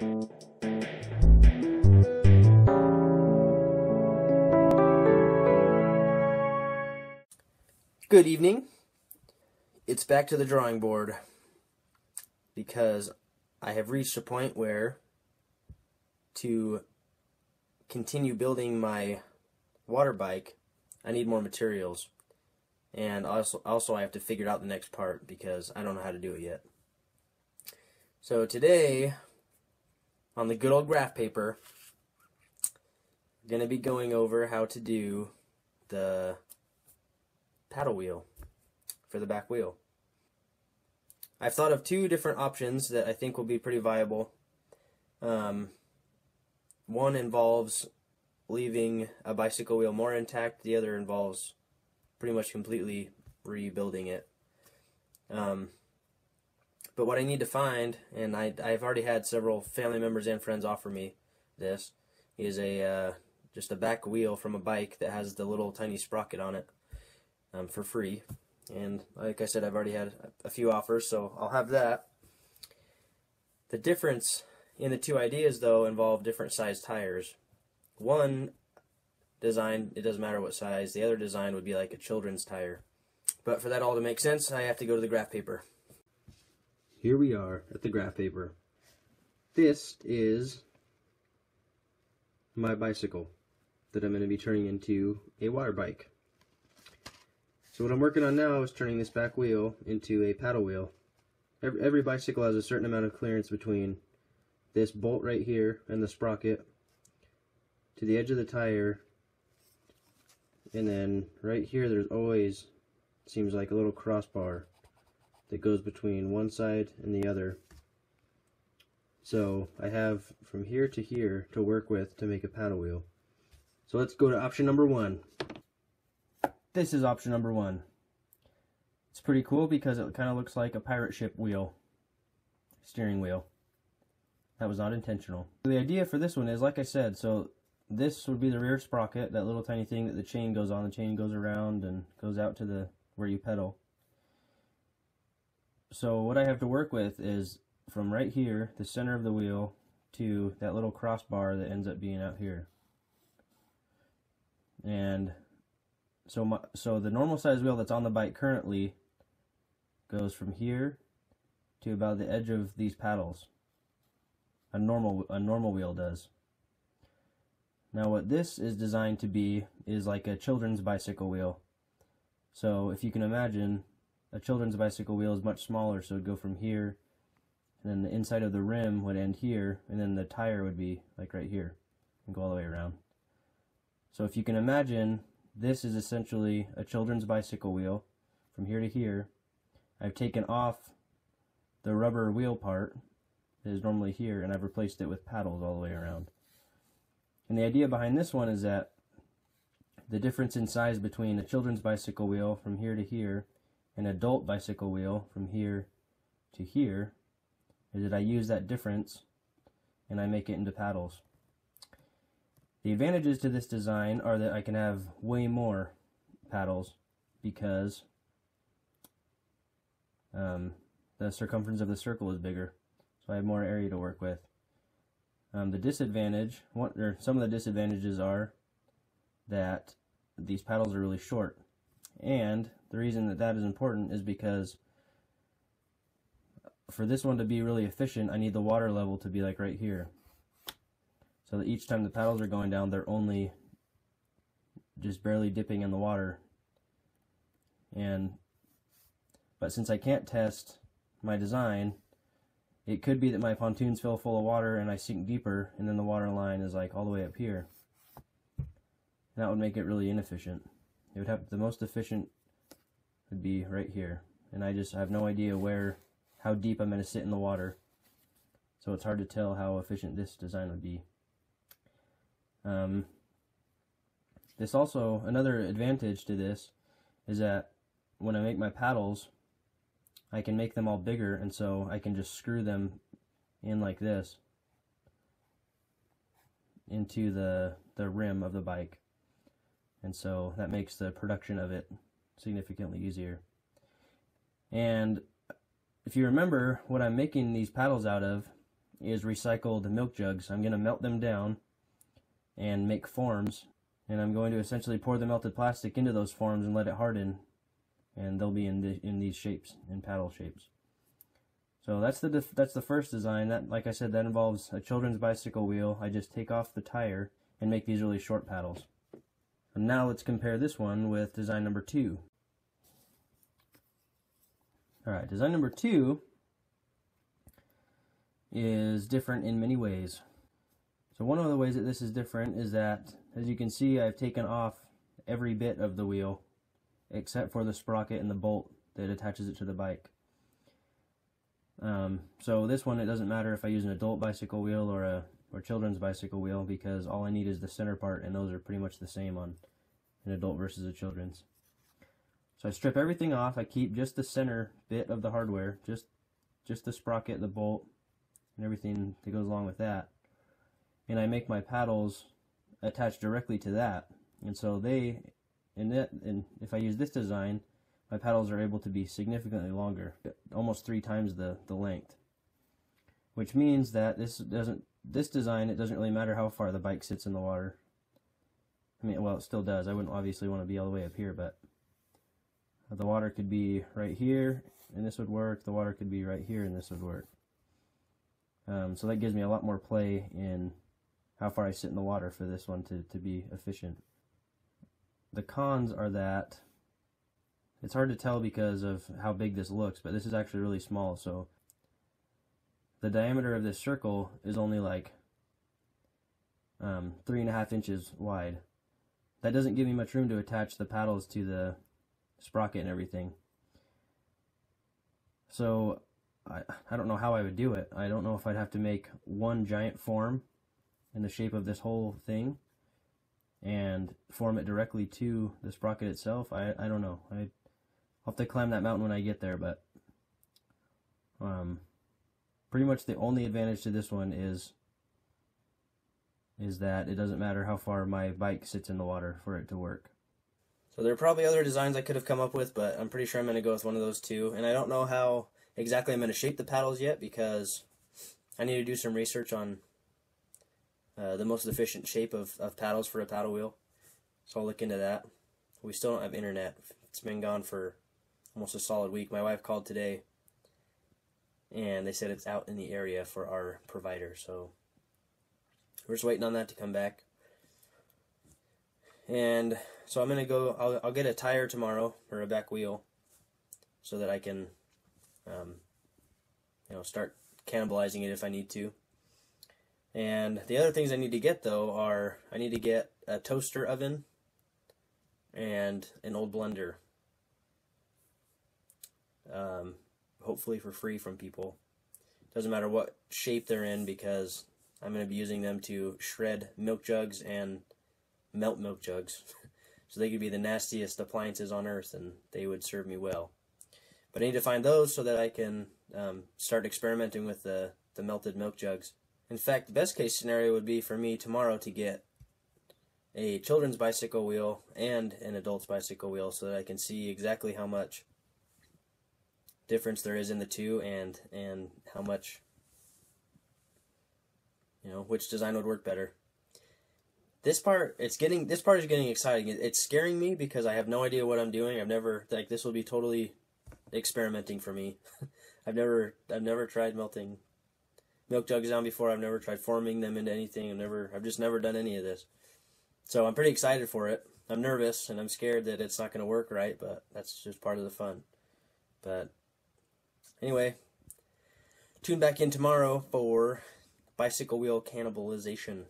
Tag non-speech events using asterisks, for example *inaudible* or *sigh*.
Good evening. It's back to the drawing board because I have reached a point where to continue building my water bike, I need more materials. And also, also I have to figure out the next part because I don't know how to do it yet. So today, on the good old graph paper, going to be going over how to do the paddle wheel for the back wheel. I've thought of two different options that I think will be pretty viable. Um, one involves leaving a bicycle wheel more intact, the other involves pretty much completely rebuilding it. Um, but what I need to find, and I, I've already had several family members and friends offer me this, is a uh, just a back wheel from a bike that has the little tiny sprocket on it um, for free. And like I said, I've already had a few offers, so I'll have that. The difference in the two ideas, though, involve different size tires. One design, it doesn't matter what size. The other design would be like a children's tire. But for that all to make sense, I have to go to the graph paper. Here we are at the graph paper. This is my bicycle that I'm going to be turning into a water bike. So what I'm working on now is turning this back wheel into a paddle wheel. Every, every bicycle has a certain amount of clearance between this bolt right here and the sprocket to the edge of the tire and then right here there's always seems like a little crossbar that goes between one side and the other so I have from here to here to work with to make a paddle wheel so let's go to option number one this is option number one. It's pretty cool because it kind of looks like a pirate ship wheel, steering wheel. That was not intentional. The idea for this one is, like I said, so this would be the rear sprocket, that little tiny thing that the chain goes on. The chain goes around and goes out to the where you pedal. So what I have to work with is from right here, the center of the wheel, to that little crossbar that ends up being out here. And so my, so the normal size wheel that's on the bike currently goes from here to about the edge of these paddles. A normal a normal wheel does. Now what this is designed to be is like a children's bicycle wheel. So if you can imagine, a children's bicycle wheel is much smaller, so it would go from here, and then the inside of the rim would end here, and then the tire would be like right here, and go all the way around. So if you can imagine this is essentially a children's bicycle wheel from here to here. I've taken off the rubber wheel part that is normally here and I've replaced it with paddles all the way around. And the idea behind this one is that the difference in size between a children's bicycle wheel from here to here an adult bicycle wheel from here to here is that I use that difference and I make it into paddles. The advantages to this design are that I can have way more paddles because um, the circumference of the circle is bigger, so I have more area to work with. Um, the disadvantage, or some of the disadvantages are that these paddles are really short. And the reason that that is important is because for this one to be really efficient, I need the water level to be like right here. So that each time the paddles are going down they're only just barely dipping in the water. And but since I can't test my design it could be that my pontoons fill full of water and I sink deeper and then the water line is like all the way up here. That would make it really inefficient it would have the most efficient would be right here. And I just have no idea where how deep I'm going to sit in the water. So it's hard to tell how efficient this design would be. Um, this also, another advantage to this is that when I make my paddles, I can make them all bigger and so I can just screw them in like this into the, the rim of the bike. And so that makes the production of it significantly easier. And if you remember what I'm making these paddles out of is recycled milk jugs. I'm going to melt them down and make forms. And I'm going to essentially pour the melted plastic into those forms and let it harden. And they'll be in, the, in these shapes, in paddle shapes. So that's the that's the first design. That, like I said, that involves a children's bicycle wheel. I just take off the tire and make these really short paddles. And now let's compare this one with design number two. Alright, design number two is different in many ways. So one of the ways that this is different is that, as you can see, I've taken off every bit of the wheel except for the sprocket and the bolt that attaches it to the bike. Um, so this one, it doesn't matter if I use an adult bicycle wheel or a or children's bicycle wheel because all I need is the center part and those are pretty much the same on an adult versus a children's. So I strip everything off. I keep just the center bit of the hardware, just just the sprocket, the bolt, and everything that goes along with that. And I make my paddles attach directly to that. And so they, it, and if I use this design, my paddles are able to be significantly longer, almost three times the, the length. Which means that this doesn't, this design, it doesn't really matter how far the bike sits in the water. I mean, well, it still does. I wouldn't obviously want to be all the way up here, but the water could be right here, and this would work. The water could be right here, and this would work. Um, so that gives me a lot more play in how far I sit in the water for this one to, to be efficient. The cons are that it's hard to tell because of how big this looks, but this is actually really small. So the diameter of this circle is only like um, three and a half inches wide. That doesn't give me much room to attach the paddles to the sprocket and everything. So I, I don't know how I would do it. I don't know if I'd have to make one giant form in the shape of this whole thing and form it directly to the sprocket itself. I, I don't know. I, I'll have to climb that mountain when I get there, but um, pretty much the only advantage to this one is is that it doesn't matter how far my bike sits in the water for it to work. So there are probably other designs I could have come up with, but I'm pretty sure I'm going to go with one of those two. And I don't know how exactly I'm going to shape the paddles yet because I need to do some research on uh, the most efficient shape of, of paddles for a paddle wheel. So I'll look into that. We still don't have internet. It's been gone for almost a solid week. My wife called today and they said it's out in the area for our provider. So we're just waiting on that to come back. And so I'm to go, I'll, I'll get a tire tomorrow, or a back wheel, so that I can, um, you know, start cannibalizing it if I need to. And the other things I need to get, though, are I need to get a toaster oven and an old blender. Um, hopefully for free from people. Doesn't matter what shape they're in because I'm going to be using them to shred milk jugs and melt milk jugs. *laughs* So they could be the nastiest appliances on earth and they would serve me well. But I need to find those so that I can um, start experimenting with the, the melted milk jugs. In fact, the best case scenario would be for me tomorrow to get a children's bicycle wheel and an adult's bicycle wheel so that I can see exactly how much difference there is in the two and and how much you know which design would work better. This part it's getting this part is getting exciting. It's scaring me because i have no idea what i'm doing. I've never like this will be totally experimenting for me. *laughs* I've never i've never tried melting milk jugs down before. I've never tried forming them into anything. I've never i've just never done any of this. So i'm pretty excited for it. I'm nervous and i'm scared that it's not going to work right but that's just part of the fun. But anyway tune back in tomorrow for bicycle wheel cannibalization